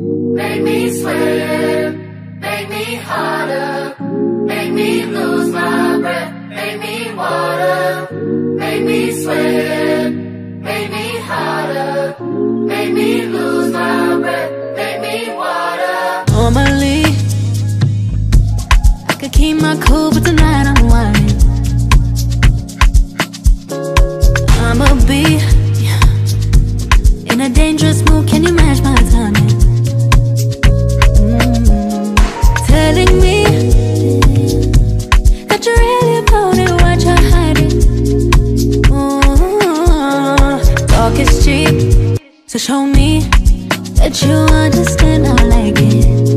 Make me sweat, make me harder, make me lose my breath, make me water, make me sweat, make me harder, make me lose my breath, make me water. Normally, I could keep my cool, but tonight I'm whining. I'm a bee. So show me that you understand I like it.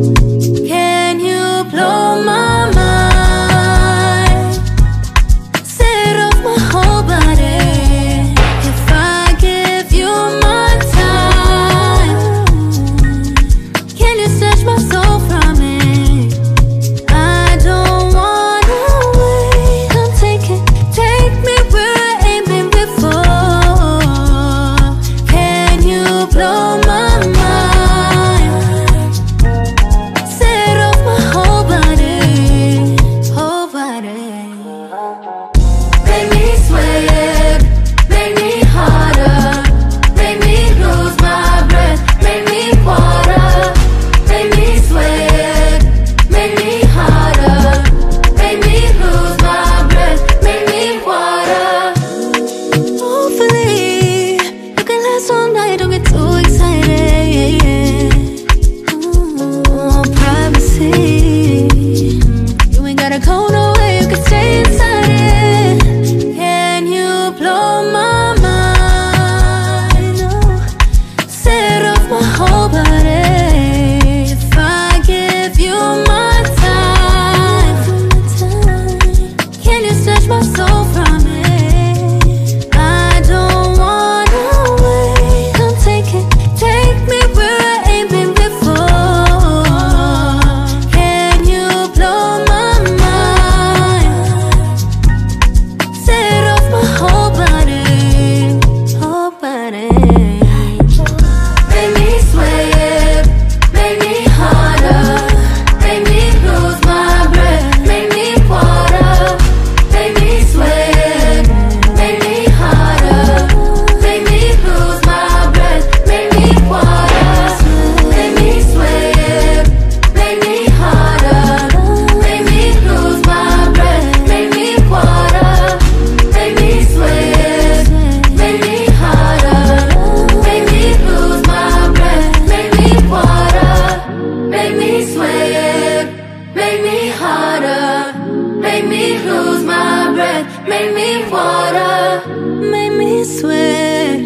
lose my breath. Made me water. Made me sweat.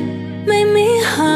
Made me hot.